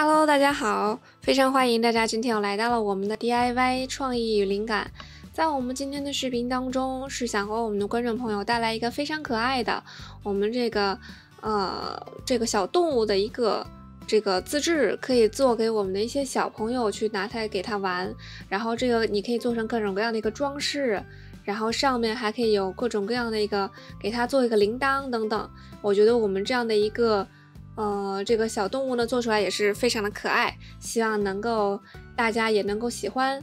Hello，大家好，非常欢迎大家今天又来到了我们的 DIY 创意与灵感。在我们今天的视频当中，是想和我们的观众朋友带来一个非常可爱的我们这个呃这个小动物的一个这个自制，可以做给我们的一些小朋友去拿它给它玩。然后这个你可以做成各种各样的一个装饰，然后上面还可以有各种各样的一个给它做一个铃铛等等。我觉得我们这样的一个。呃，这个小动物呢，做出来也是非常的可爱，希望能够大家也能够喜欢。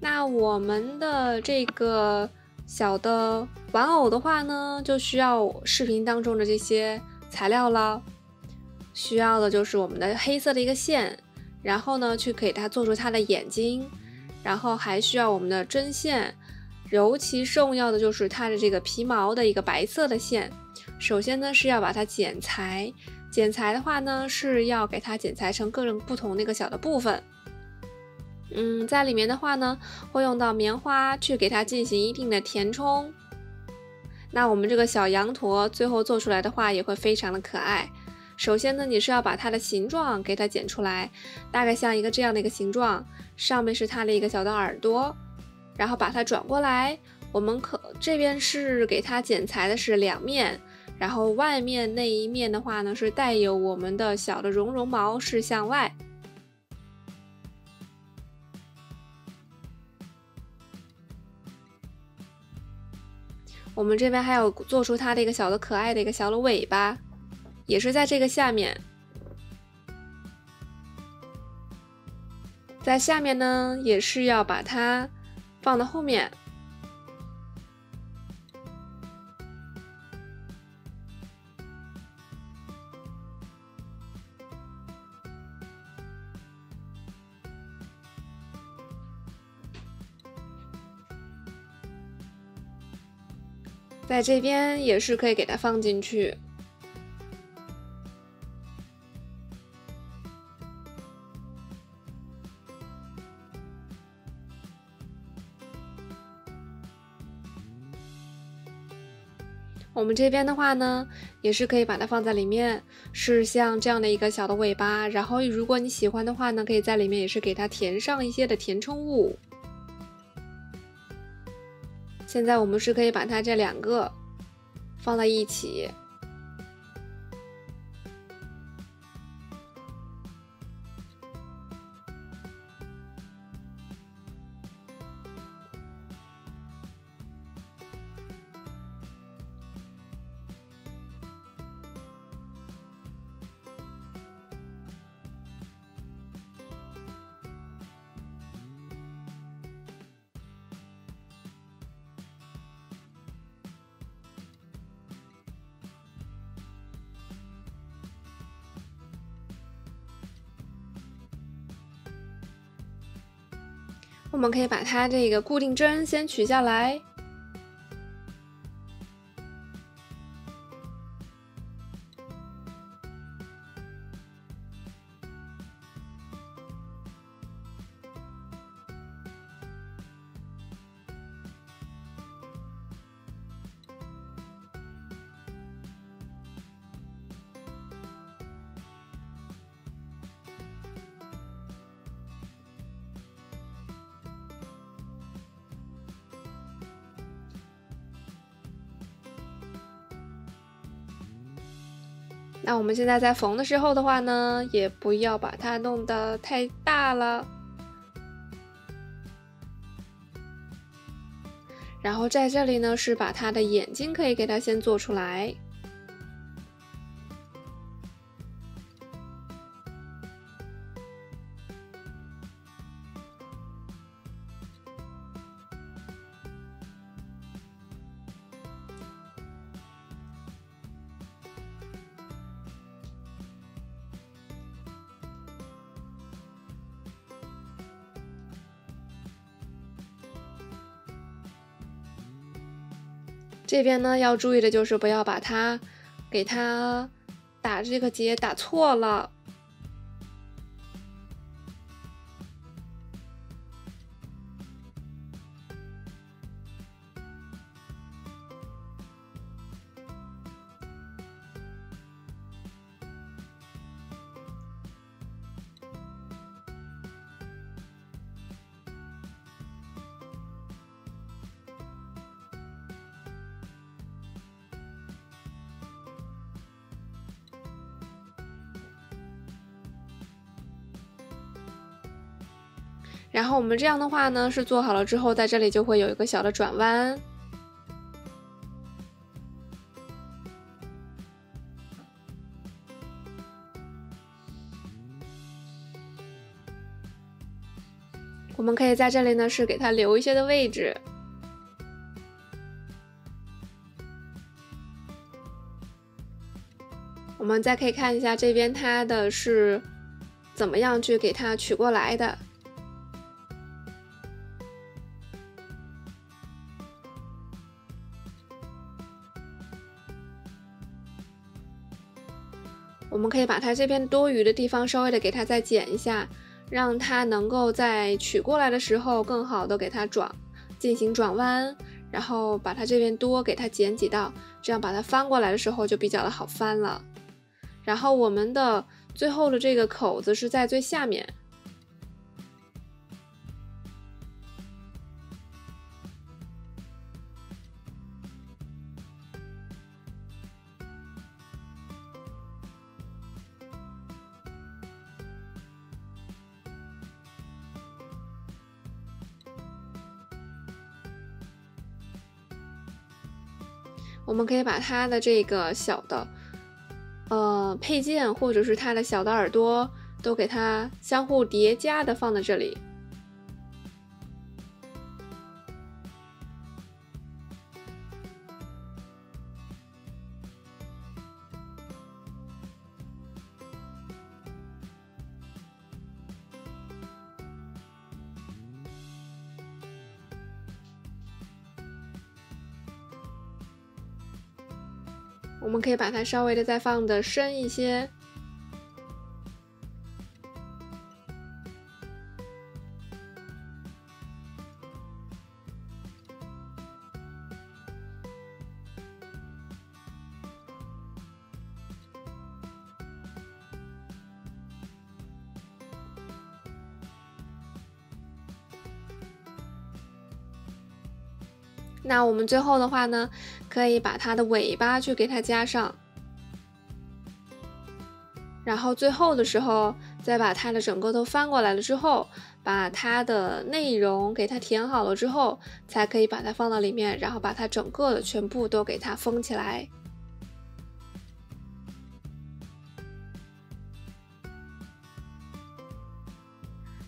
那我们的这个小的玩偶的话呢，就需要视频当中的这些材料了。需要的就是我们的黑色的一个线，然后呢，去给它做出它的眼睛，然后还需要我们的针线，尤其重要的就是它的这个皮毛的一个白色的线。首先呢，是要把它剪裁。剪裁的话呢，是要给它剪裁成各种不同那个小的部分。嗯，在里面的话呢，会用到棉花去给它进行一定的填充。那我们这个小羊驼最后做出来的话，也会非常的可爱。首先呢，你是要把它的形状给它剪出来，大概像一个这样的一个形状，上面是它的一个小的耳朵，然后把它转过来。我们可这边是给它剪裁的是两面。然后外面那一面的话呢，是带有我们的小的绒绒毛，是向外。我们这边还有做出它的一个小的可爱的一个小的尾巴，也是在这个下面。在下面呢，也是要把它放到后面。在这边也是可以给它放进去。我们这边的话呢，也是可以把它放在里面，是像这样的一个小的尾巴。然后如果你喜欢的话呢，可以在里面也是给它填上一些的填充物。现在我们是可以把它这两个放在一起。我们可以把它这个固定针先取下来。那我们现在在缝的时候的话呢，也不要把它弄得太大了。然后在这里呢，是把它的眼睛可以给它先做出来。这边呢，要注意的就是不要把它给它打这个结打错了。然后我们这样的话呢，是做好了之后，在这里就会有一个小的转弯。我们可以在这里呢，是给它留一些的位置。我们再可以看一下这边它的是怎么样去给它取过来的。我们可以把它这边多余的地方稍微的给它再剪一下，让它能够在取过来的时候更好的给它转进行转弯，然后把它这边多给它剪几道，这样把它翻过来的时候就比较的好翻了。然后我们的最后的这个口子是在最下面，我们可以把它的这个小的。呃，配件或者是它的小的耳朵，都给它相互叠加的放在这里。我们可以把它稍微的再放的深一些。那我们最后的话呢，可以把它的尾巴去给它加上，然后最后的时候再把它的整个都翻过来了之后，把它的内容给它填好了之后，才可以把它放到里面，然后把它整个的全部都给它封起来。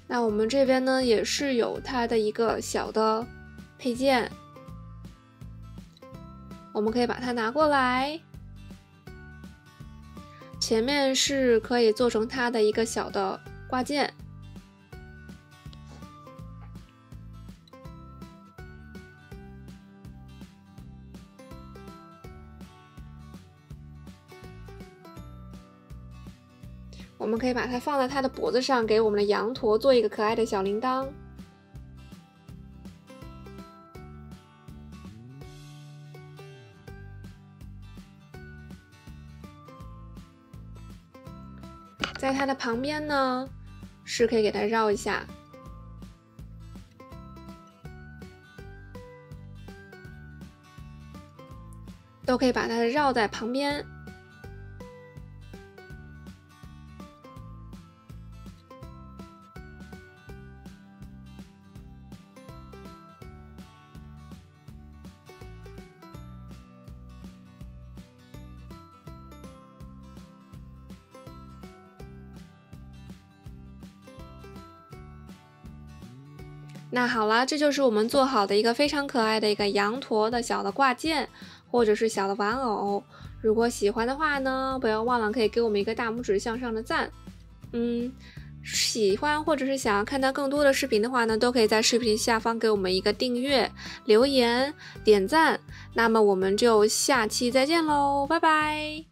那我们这边呢，也是有它的一个小的配件。我们可以把它拿过来，前面是可以做成它的一个小的挂件。我们可以把它放在它的脖子上，给我们的羊驼做一个可爱的小铃铛。它的旁边呢，是可以给它绕一下，都可以把它绕在旁边。那好了，这就是我们做好的一个非常可爱的一个羊驼的小的挂件，或者是小的玩偶。如果喜欢的话呢，不要忘了可以给我们一个大拇指向上的赞。嗯，喜欢或者是想要看到更多的视频的话呢，都可以在视频下方给我们一个订阅、留言、点赞。那么我们就下期再见喽，拜拜。